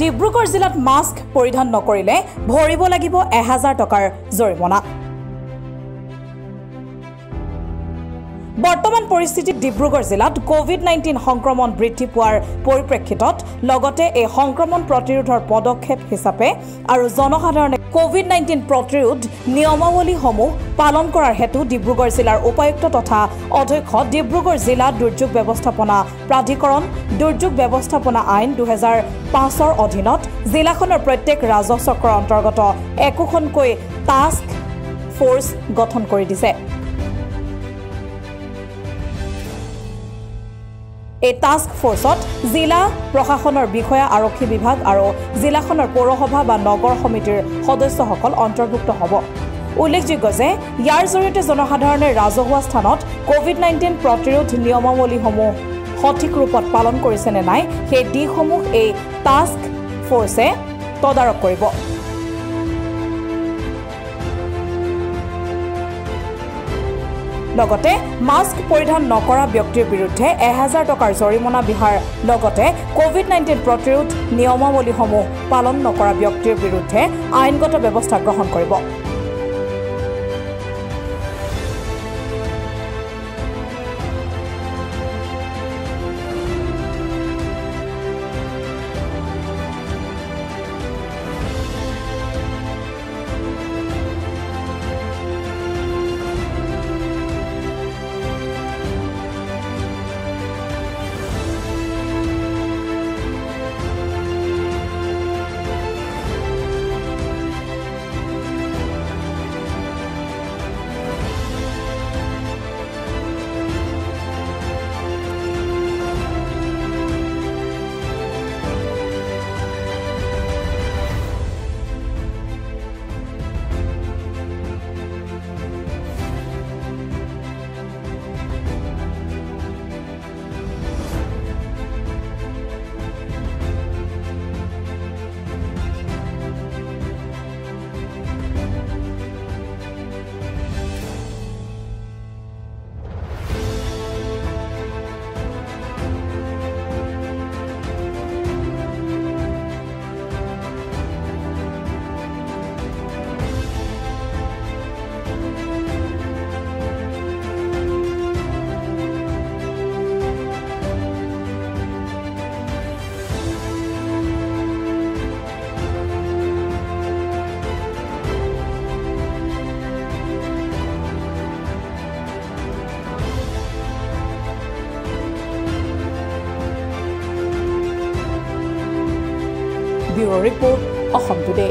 ডিব্ৰুগড় জিলাত মাস্ক পৰিধান নকৰিলে ভৰিব লাগিব এহেজাৰ টকাৰ জৰিমনা। বৰ্তমান পৰিস্থিতিত ডিব্ৰুগড় জিলাত কভিড নাইণ্টিন সংক্ৰমণ বৃদ্ধি পোৱাৰ পৰিপ্ৰেক্ষিতত লগতে এই সংক্ৰমণ প্ৰতিৰোধৰ পদক্ষেপ হিচাপে আৰু জনসাধাৰণে কভিড নাইণ্টিন প্ৰতিৰোধ নিয়মাৱলীসমূহ পালন কৰাৰ হেতু ডিব্ৰুগড় জিলাৰ উপায়ুক্ত তথা অধ্যক্ষ ডিব্ৰুগড় জিলা দুৰ্যোগ ব্যৱস্থাপনা প্ৰাধিকৰণ দুৰ্যোগ ব্যৱস্থাপনা আইন দুহেজাৰ পাঁচৰ অধীনত জিলাখনৰ প্ৰত্যেক ৰাজহ চক্ৰৰ অন্তৰ্গত একোখনকৈ টাস্ক ফ'ৰ্চ গঠন কৰি দিছে। এই টাস্ক ফ'ৰ্চত জিলা প্ৰশাসনৰ বিষয়া আৰক্ষী বিভাগ আৰু জিলাখনৰ পৌৰসভা বা নগৰ সমিতিৰ সদস্যসকল অন্তৰ্ভুক্ত হ'ব। উল্লেখযোগ্য যে ইয়াৰ জৰিয়তে জনসাধাৰণে ৰাজহুৱা স্থানত কভিড নাইণ্টিন প্ৰতিৰোধ নিয়মাৱলীসমূহ সঠিক ৰূপত পালন কৰিছে নে নাই সেই দিশসমূহ এই টাস্ক ফ'ৰ্চে তদাৰক কৰিব। লগতে মাস্ক পৰিধান নকৰা ব্যক্তিৰ বিৰুদ্ধে এহেজাৰ টকাৰ জৰিমনা বিহাৰ। লগতে কভিড নাইণ্টিন প্ৰতিৰোধ নিয়মাৱলীসমূহ পালন নকৰা ব্যক্তিৰ বিৰুদ্ধে আইনগত ব্যৱস্থা গ্ৰহণ কৰিব। Bureau' report Assam today